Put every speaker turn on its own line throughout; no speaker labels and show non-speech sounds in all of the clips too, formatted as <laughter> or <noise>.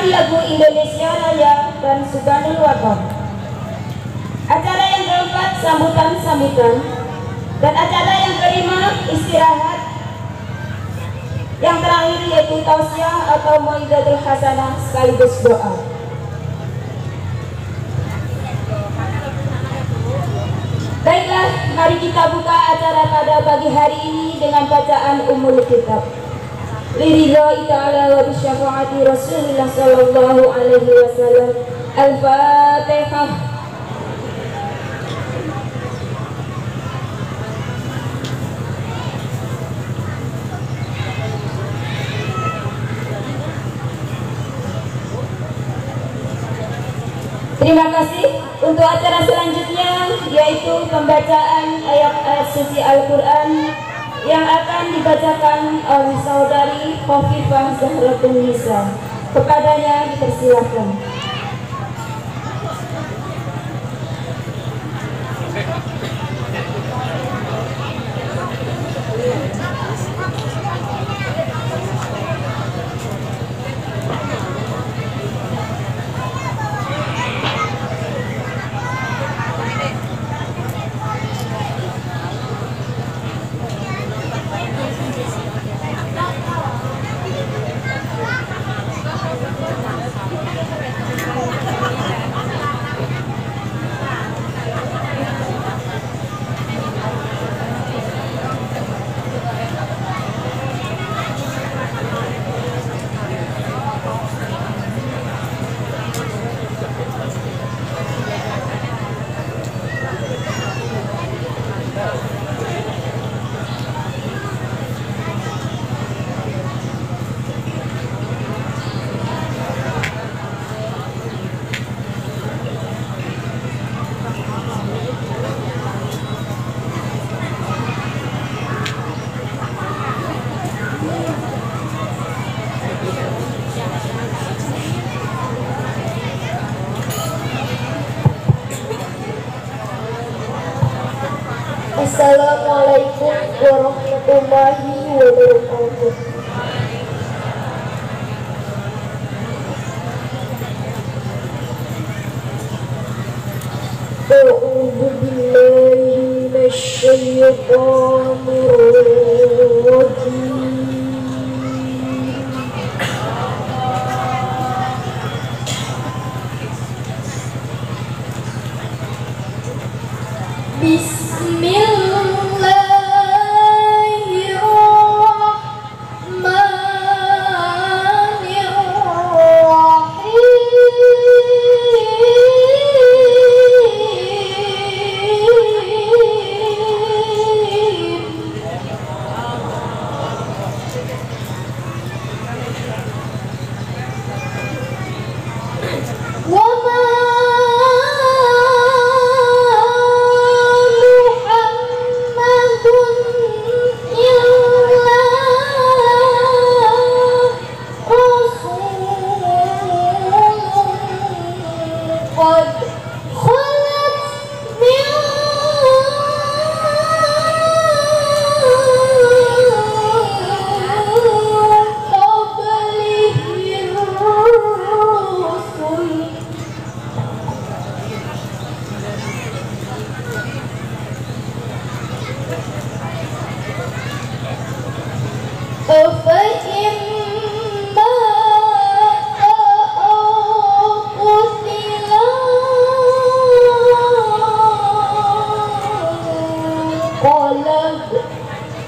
dengan lagu Indonesia Raya dan Sukanul Wakaf. Acara yang keempat sambutan-sambutan dan acara yang kelima istirahat. Yang terakhir yaitu tausiah atau moidatul hasanah sekaligus doa. Baiklah, mari kita buka acara pada pagi hari ini dengan bacaan umul kitab. Liridha'i ta'ala wa bisyafaati Rasulullah sallallahu alaihi wasallam. Al-Fatihah. Terima kasih untuk acara selanjutnya yaitu pembacaan ayat-ayat suci Al-Quran yang akan dibacakan oleh saudari Khofifah Zahratun Nisa. Kepadanya dipersilakan.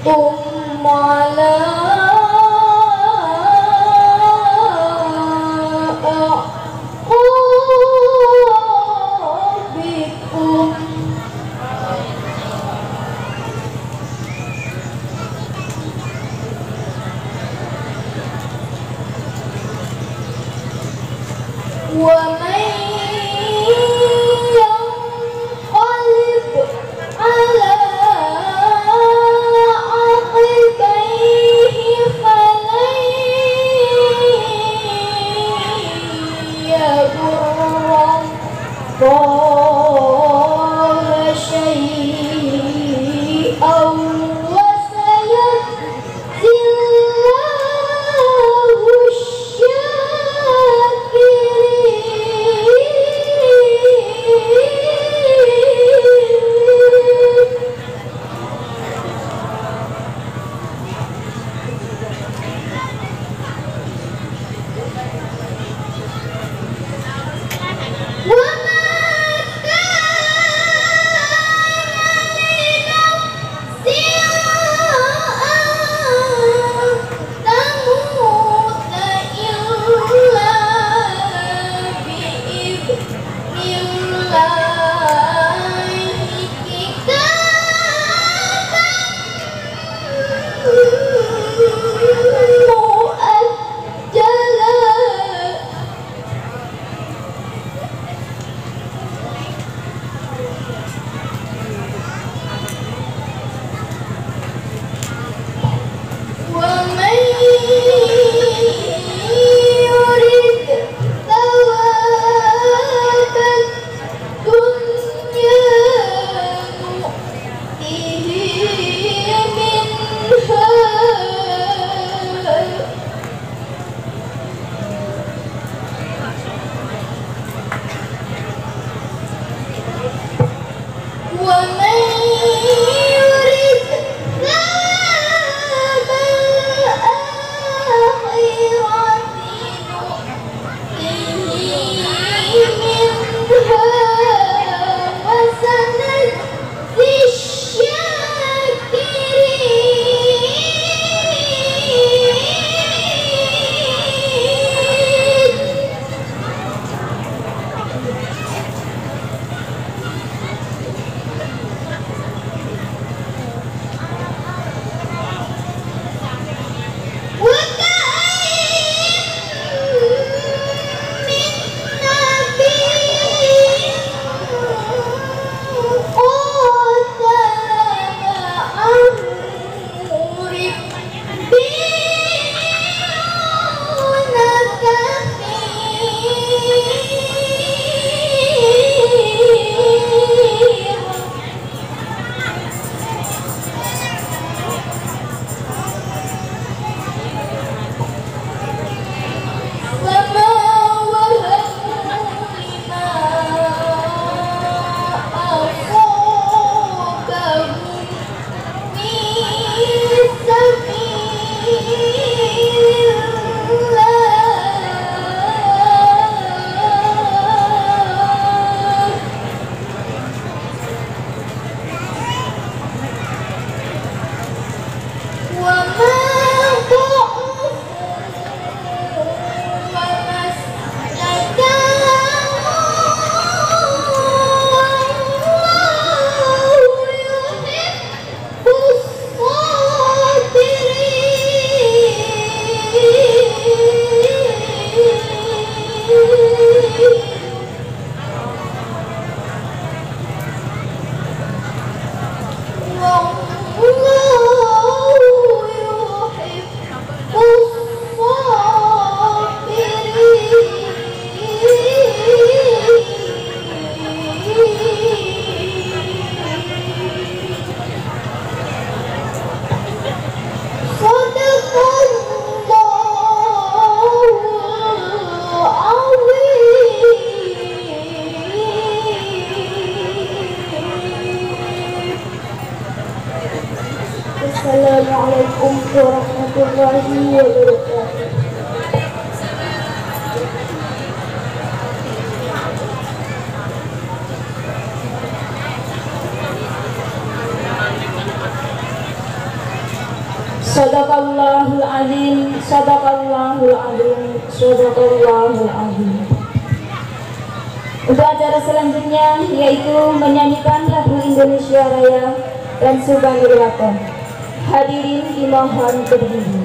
哦。Menyanyikan lagu Indonesia Raya dan Subhanallah Waton. Hadirin dimohon berdiri.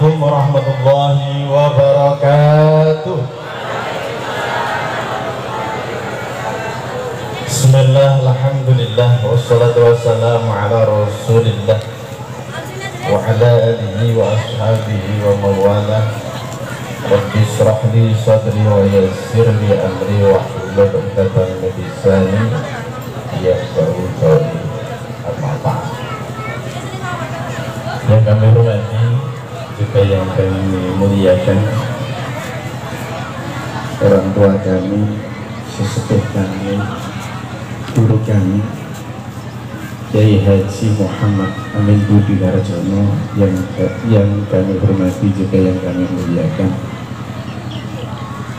Assalamualaikum warahmatullahi wabarakatuh. Bismillah, Alhamdulillah Wassalatu wassalamu ala rasulillah Wa ala alihi wa ashabihi wa mawala. Rabbi israh li sadri wa yassir li amri wa hlul 'uqdatam min lisani yafqahu qawli. Amma ba'd yang kami hormati yang kami muliakan orang tua kami sesepuh kami guru kami Kiai Haji Muhammad Amin Budi Harjono yang yang kami hormati juga yang kami muliakan.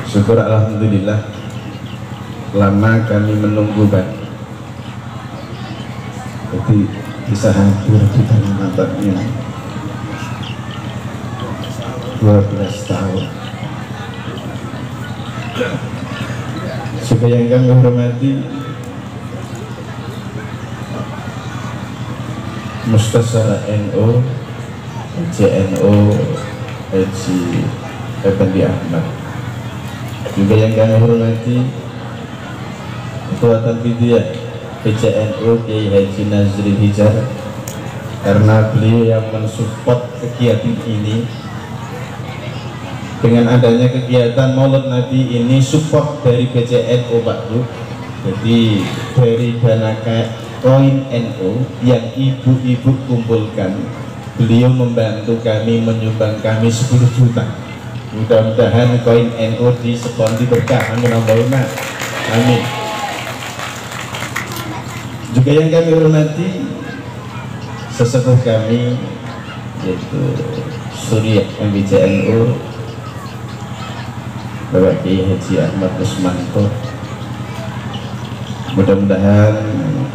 Syukur Alhamdulillah lama kami menunggu Pak. Jadi bisa hadir di Kalimantannya 12 tahun. Juga yang kami hormati Mustasara NU JNO Haji Effendi Ahmad. Juga yang kami hormati Ketua Tanfidiyah PCNU Kiai Haji Nazri Hijar karena beliau yang mensupport kegiatan ini dengan adanya kegiatan Maulid Nabi ini support dari Pak Bu. Jadi dari dana koin NU yang ibu-ibu kumpulkan beliau membantu kami menyumbang kami 10 juta. Mudah-mudahan koin NU di sekondi berkah amin Allahumma. Amin. Juga yang kami hormati sesepuh kami yaitu Surya MBCNU Bapak Kiai Haji Ahmad Kusmanto mudah-mudahan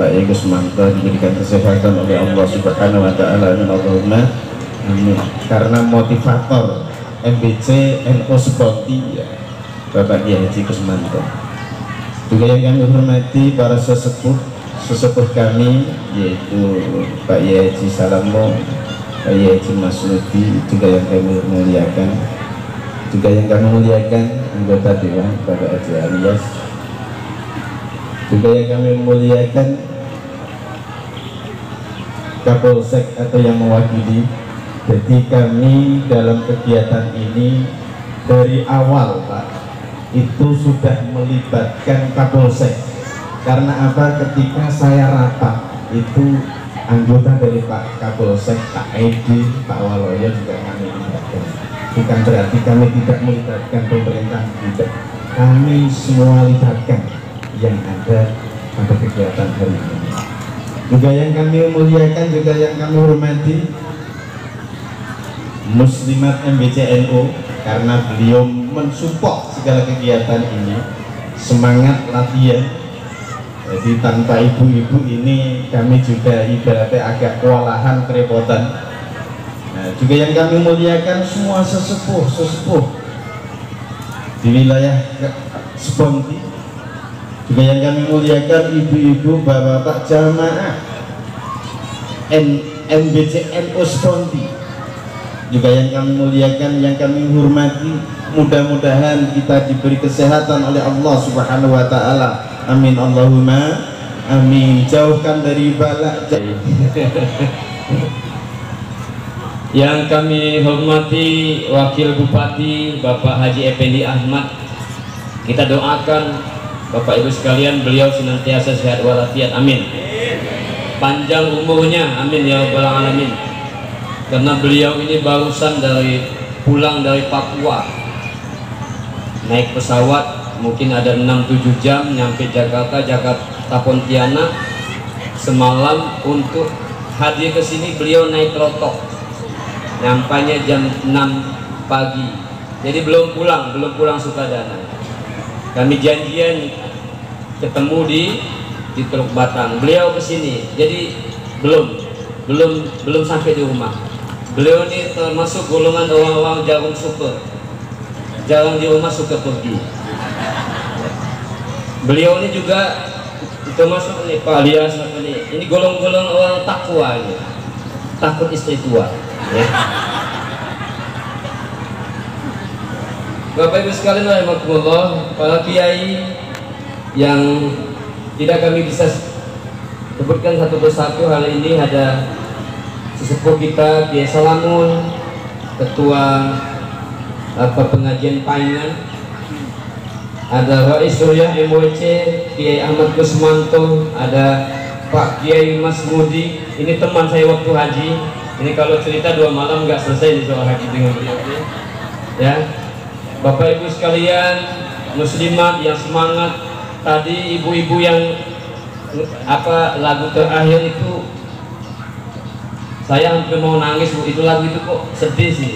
Pak Kiai Kusmanto diberikan kesehatan oleh Allah Subhanahu Wa Taala. Amin. Allahumma amin. Karena motivator MBC NU Seperti ya, Bapak Kiai Haji Kusmanto juga yang kami hormati para sesepuh sesepuh kami yaitu Pak Yaji Salamo Pak Yaji Mas Nudi juga yang kami muliakan. Juga yang kami muliakan anggota Dewan Bapak Haji Alias. Juga yang kami muliakan Kapolsek atau yang mewakili jadi kami dalam kegiatan ini dari awal Pak itu sudah melibatkan Kapolsek. Karena apa? Ketika saya rapat itu anggota dari Pak Kapolsek, Pak Edi, Pak Waloyo juga kami libatkan bukan berarti kami tidak melibatkan pemerintah tidak. Kami semua libatkan yang ada pada kegiatan hari ini. Juga yang kami muliakan juga yang kami hormati Muslimat MBCNU karena beliau mensupport segala kegiatan ini semangat latihan. Jadi tanpa ibu-ibu ini kami juga ibaratnya agak kewalahan kerepotan juga yang kami muliakan semua sesepuh sesepuh. Di wilayah Sponti juga yang kami muliakan ibu-ibu bapak-bapak jamaah. NBC NU Sponti juga yang kami muliakan yang kami hormati mudah-mudahan kita diberi kesehatan oleh Allah subhanahu wa ta'ala. Amin Allahumma. Amin. Jauhkan dari balak <laughs>
yang kami hormati Wakil Bupati Bapak Haji Effendi Ahmad kita doakan Bapak Ibu sekalian beliau senantiasa sehat walafiat amin. Panjang umurnya amin ya rabbal alamin. Karena beliau ini barusan dari pulang dari Papua. Naik pesawat mungkin ada 6-7 jam nyampe Jakarta Jakarta Pontianak. Semalam untuk hadir ke sini beliau naik lotok nyampanya jam 6 pagi. Jadi belum pulang belum pulang Sukadana kami janjian ketemu di di Teluk Batang. Beliau ke sini. Jadi belum belum belum sampai di rumah. Beliau ini termasuk golongan orang-orang jarum super. Jarang di rumah suka pergi beliau ini juga termasuk ini Pak Alias ini golong-golong orang takwa ini takut istri tua ya. Bapak Ibu sekalian rahimahullah para kiai yang tidak kami bisa sebutkan satu persatu hal ini ada sesepuh kita Kiai Salamun ketua apa pengajian Paingan ada Rais Surya MWC Kiai Ahmad Kusmanto ada Pak Kiai Mas Mudi ini teman saya waktu haji. Ini kalau cerita dua malam nggak selesai di soal haji dengan beliau ya. Bapak Ibu sekalian muslimat yang semangat tadi ibu-ibu yang apa lagu terakhir itu saya hampir mau nangis bu. Itu lagu itu kok sedih sih.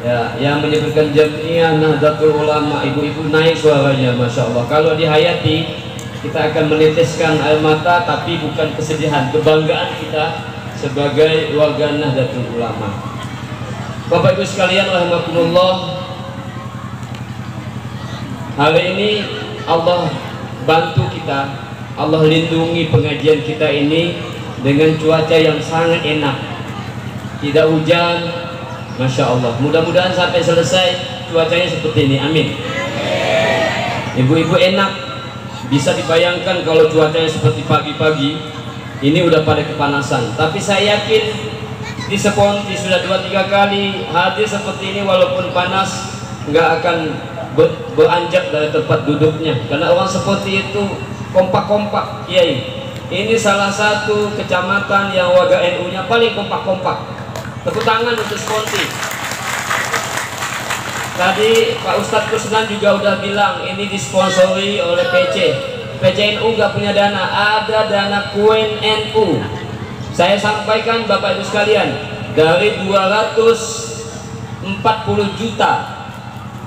Ya yang menyebutkan jamiah Nahdlatul Ulama ibu-ibu naik suaranya Masya Allah. Kalau dihayati kita akan menitiskan air mata tapi bukan kesedihan kebanggaan kita sebagai warga Nahdlatul Ulama. Bapak Ibu sekalian rahimakumullah. Hari ini Allah bantu kita Allah lindungi pengajian kita ini dengan cuaca yang sangat enak. Tidak hujan Masya Allah. Mudah-mudahan sampai selesai cuacanya seperti ini. Amin. Ibu-ibu enak bisa dibayangkan kalau cuacanya seperti pagi-pagi ini udah pada kepanasan. Tapi saya yakin di Seponti sudah dua tiga kali hadir seperti ini walaupun panas nggak akan ber beranjak dari tempat duduknya. Karena orang seperti itu kompak-kompak kiai. Ini salah satu kecamatan yang warga NU nya paling kompak-kompak. Tepuk tangan untuk Sponti tadi Pak Ustadz Kusnan juga udah bilang ini disponsori oleh PC PCNU nggak punya dana ada dana kuen NU saya sampaikan Bapak Ibu sekalian dari 240 juta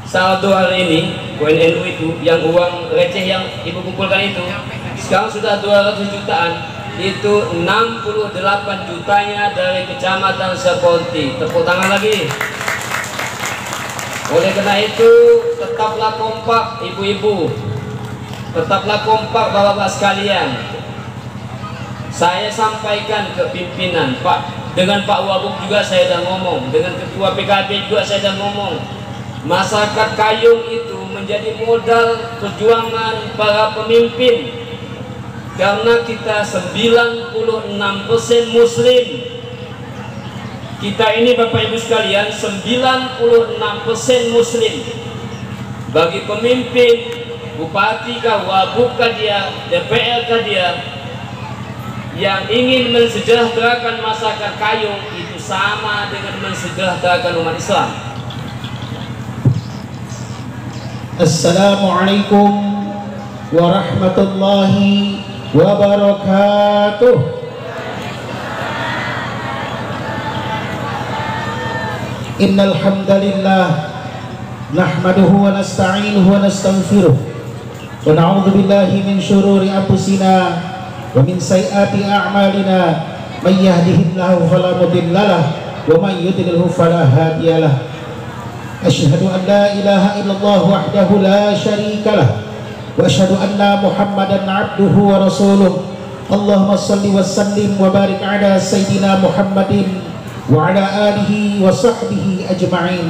saldo hari ini UNNU itu yang uang receh yang ibu kumpulkan itu sekarang sudah 200 jutaan itu 68 jutanya dari kecamatan Seponti tepuk tangan lagi oleh karena itu tetaplah kompak ibu-ibu. Tetaplah kompak bapak-bapak sekalian. Saya sampaikan ke pimpinan Pak. Dengan Pak Wabuk juga saya sudah ngomong. Dengan ketua PKB juga saya sudah ngomong. Masyarakat Kayung itu menjadi modal perjuangan para pemimpin. Karena kita 96% muslim kita ini Bapak Ibu sekalian 96% muslim. Bagi pemimpin bupati kah wabuk kah dia DPR kah dia yang ingin mensejahterakan masyarakat Kayung itu sama dengan mensejahterakan umat Islam.
Assalamualaikum warahmatullahi wabarakatuh إن الحمد لله نحمده ونستعينه ونستغفره ونعوذ بالله من شرور أنفسنا ومن سيئات أعمالنا من يهده الله فلا مضل له ومن يضلله فلا هادي له. أشهد أن لا إله إلا الله وحده لا شريك له وأشهد أن محمدا عبده ورسوله. اللهم صل وسلم وبارك على سيدنا محمد وعلى آله وصحبه أجمعين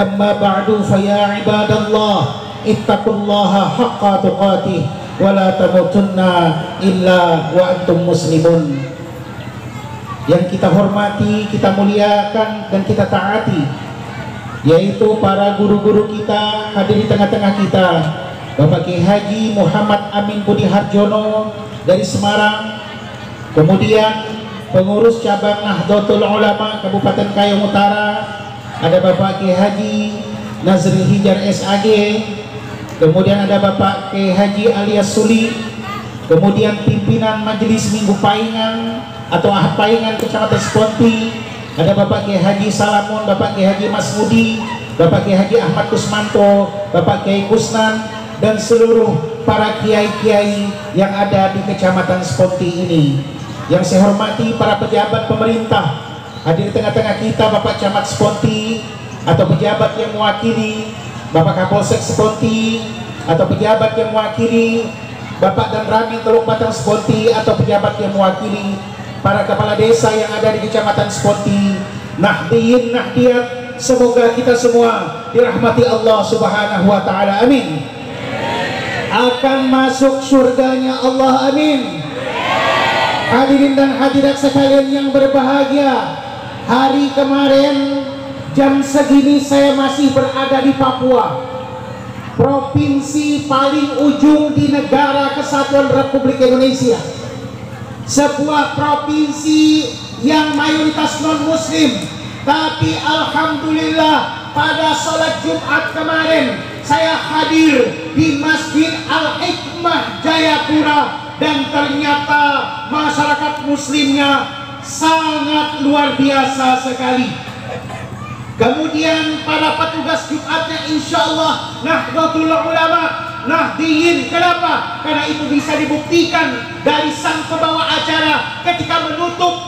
أما بعد فيا عباد الله اتقوا الله حق تقاته ولا تموتن إلا وأنتم مسلمون yang kita hormati, kita muliakan dan kita taati yaitu para guru-guru kita hadir di tengah-tengah kita Bapak Kiai Haji Muhammad Amin Budi Harjono dari Semarang kemudian pengurus cabang Nahdlatul Ulama Kabupaten Kayong Utara ada Bapak Kiai Haji Nazri Hijar SAG kemudian ada Bapak K. Haji alias Suli kemudian pimpinan Majelis Minggu Paingan atau Ahad Paingan Kecamatan Sponti ada Bapak K. Haji Salamun, Bapak K. Haji Masmudi Bapak K. Haji Ahmad Kusmanto Bapak K. Kusnan dan seluruh para kiai-kiai yang ada di Kecamatan Sponti ini yang saya hormati para pejabat pemerintah hadir di tengah-tengah kita Bapak Camat Sponti atau pejabat yang mewakili Bapak Kapolsek Sponti atau pejabat yang mewakili Bapak dan Rami Teluk Batang Sponti atau pejabat yang mewakili para kepala desa yang ada di Kecamatan Sponti Nahdiyin Nahdiyat semoga kita semua dirahmati Allah Subhanahu wa taala. Amin. Akan masuk surganya Allah. Amin hadirin dan hadirat sekalian yang berbahagia hari kemarin jam segini saya masih berada di Papua provinsi paling ujung di negara kesatuan Republik Indonesia. Sebuah provinsi yang mayoritas non muslim tapi Alhamdulillah pada sholat Jumat kemarin saya hadir di Masjid Al-Hikmah Jayapura dan ternyata masyarakat muslimnya sangat luar biasa sekali. Kemudian para petugas Jumatnya insya Allah Nahdlatul Ulama Nahdiyin Kenapa? Karena itu bisa dibuktikan dari sang pembawa acara ketika menutup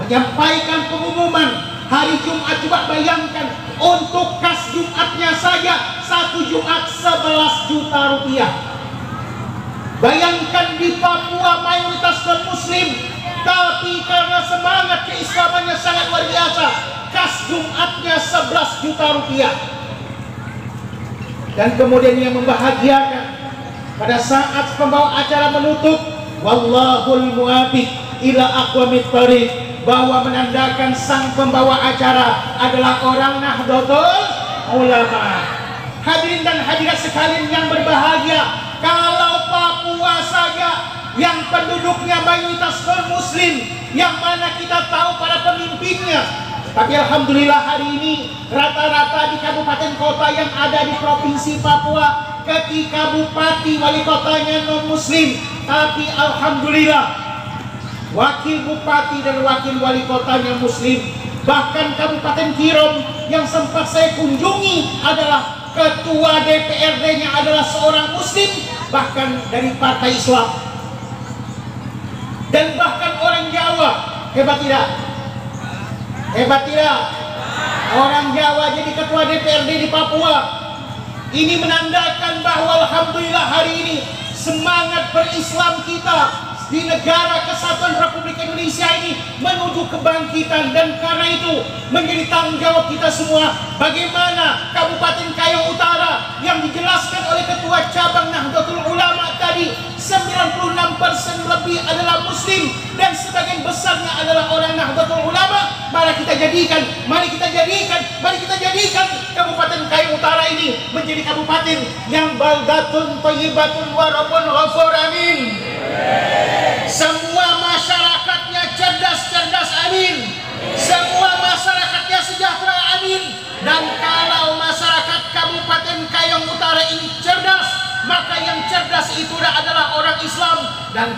menyampaikan pengumuman hari Jumat. Coba bayangkan untuk kas Jumatnya saja satu Jumat 11 juta rupiah bayangkan di Papua mayoritas non muslim tapi karena semangat keislamannya sangat luar biasa kas Jumatnya 11 juta rupiah dan kemudian yang membahagiakan pada saat pembawa acara menutup wallahul muafiq ila aqwamit thariq bahwa menandakan sang pembawa acara adalah orang Nahdlatul Ulama. Hadirin dan hadirat sekalian yang berbahagia, kalau Papua saja yang penduduknya mayoritas non muslim yang mana kita tahu para pemimpinnya. Tapi Alhamdulillah hari ini rata-rata di kabupaten kota yang ada di provinsi Papua ketika bupati wali kotanya non muslim tapi Alhamdulillah wakil bupati dan wakil wali kotanya muslim bahkan kabupaten Kirom yang sempat saya kunjungi adalah ketua DPRD-nya adalah seorang muslim bahkan dari partai Islam. Dan bahkan orang Jawa hebat tidak? Hebat tidak? Orang Jawa jadi ketua DPRD di Papua. Ini menandakan bahwa Alhamdulillah hari ini semangat berislam kita di negara kesatuan Republik Indonesia ini menuju kebangkitan. Dan karena itu menjadi tanggung jawab kita semua bagaimana Kabupaten Kayong Utara yang dijelaskan oleh Ketua Cabang Nahdlatul Ulama tadi 96% lebih adalah muslim dan sebagian besarnya adalah orang Nahdlatul Ulama. Mari kita jadikan mari kita jadikan mari kita jadikan Kabupaten Kayong Utara ini menjadi kabupaten yang baldatun thayyibatun warabun ghafur amin semua masyarakatnya cerdas-cerdas amin. Semua masyarakatnya sejahtera amin. Dan kalau masyarakat Kabupaten Kayong Utara ini cerdas maka yang cerdas itu adalah orang Islam. Dan